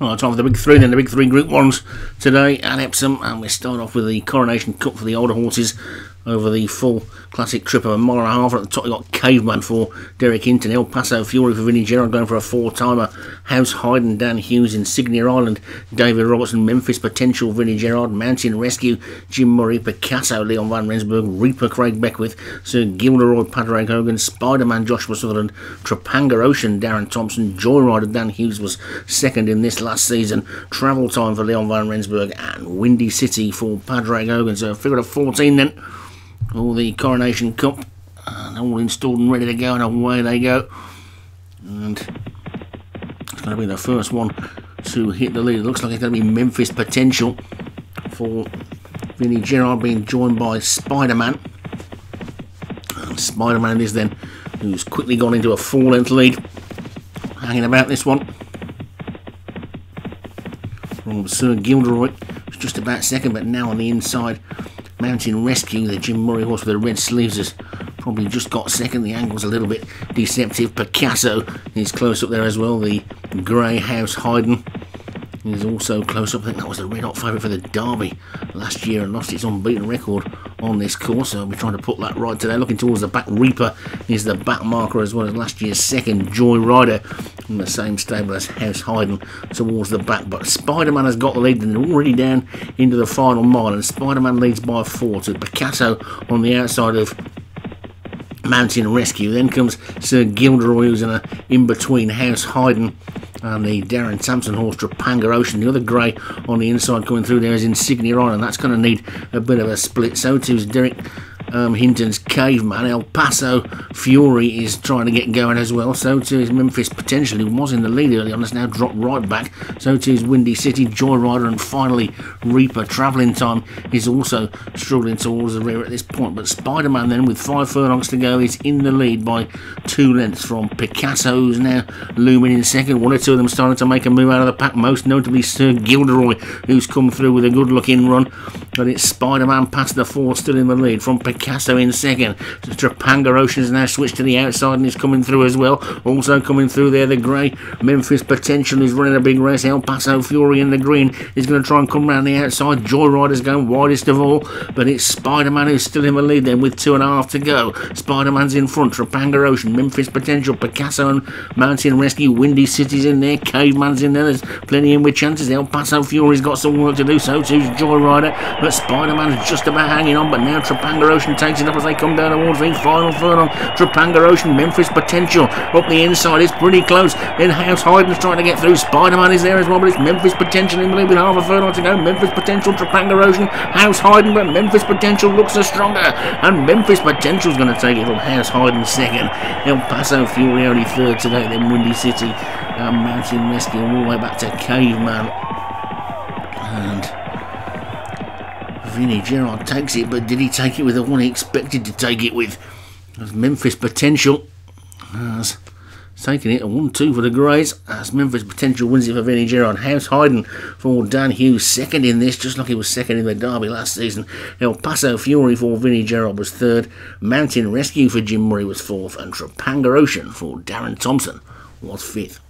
Right, time for the big three, then the big three group ones today. At Epsom, um, and we start off with the Coronation Cup for the older horses over the full classic trip of a mile and a half. At the top, you got Caveman for Derek Hinton, El Paso Fury for Vinnie Gerard going for a four timer, House Hyden, Dan Hughes, Insignia Island, David Robertson, Memphis Potential, Vinnie Gerard, Mountain Rescue, Jim Murray, Picasso, Leon Van Rensburg, Reaper, Craig Beckwith, Sir Gilderoy, Padraig Hogan, Spider Man, Joshua Sutherland, Trapanga Ocean, Darren Thompson, Joyrider, Dan Hughes was second in this last season, Travel Time for Leon Van Rensburg, and Windy City for Padraig Hogan. So a figure of 14 then all the Coronation Cup and all installed and ready to go and away they go. And it's going to be the first one to hit the lead. It looks like it's going to be Memphis Potential for Vinnie Gerard being joined by Spider-Man. And Spider-Man is then who's quickly gone into a four length lead. Hanging about this one. From Sir Gilderoy just about second but now on the inside Mountain Rescue, the Jim Murray horse with the red sleeves, has probably just got second. The angle's a little bit deceptive. Picasso is close up there as well. The Grey House Hyden is also close up. I think that was the red hot favourite for the Derby last year and lost its unbeaten record on this course. So I'll be trying to put that right today. Looking towards the back, Reaper is the back marker as well as last year's second Joy Rider in the same stable as House Hyden towards the back. But Spider Man has got the lead and already down into the final mile. And Spider Man leads by four to Picasso on the outside of Mountain Rescue. Then comes Sir Gilderoy, who's in a in between House Hyden and the Darren Sampson horse Trapanga Ocean. The other grey on the inside coming through there is Insignia Island. That's going to need a bit of a split. So too is Derek um, Hinton's Caveman. El Paso Fury is trying to get going as well. So too is Memphis Potential, who was in the lead early on, has now dropped right back. So too is Windy City, Joyrider, and finally Reaper. Travelling Time is also struggling towards the rear at this point. But Spider Man, then, with five furlongs to go, is in the lead by two lengths from Picasso, who's now looming in second. One or two of them starting to make a move out of the pack, most notably Sir Gilderoy, who's come through with a good looking run. But it's Spider Man past the four, still in the lead from Picasso. Picasso in second. Trapanga Ocean has now switched to the outside and is coming through as well. Also coming through there, the grey Memphis Potential is running a big race. El Paso Fury in the green is going to try and come round the outside. Joyrider's going widest of all, but it's Spider Man who's still in the lead then with two and a half to go. Spider Man's in front. Trapanga Ocean, Memphis Potential, Picasso and Mountain Rescue. Windy City's in there. Caveman's in there. There's plenty in with chances. El Paso Fury's got some work to do. So too's Joyrider, but Spider Man's just about hanging on. But now Trapanga Ocean it up as they come down towards the final furlong. Trapanga Ocean, Memphis Potential up the inside. It's pretty close. Then House Hyden's trying to get through. Spider Man is there as well, but it's Memphis Potential in the lead with half a furlong to go. Memphis Potential, Trapanga Ocean, House Hyden, but Memphis Potential looks the stronger. And Memphis Potential's going to take it from House Hyden second. El Paso Fury only third today. Then Windy City, um, Mountain Rescue all the way back to Caveman. And Vinnie Gerard takes it, but did he take it with the one he expected to take it with? As Memphis Potential has taken it a 1 2 for the Greys as Memphis Potential wins it for Vinnie Gerard. House Hyden for Dan Hughes, second in this, just like he was second in the Derby last season. El Paso Fury for Vinnie Gerard was third. Mountain Rescue for Jim Murray was fourth. And Trapanga Ocean for Darren Thompson was fifth.